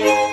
Bye.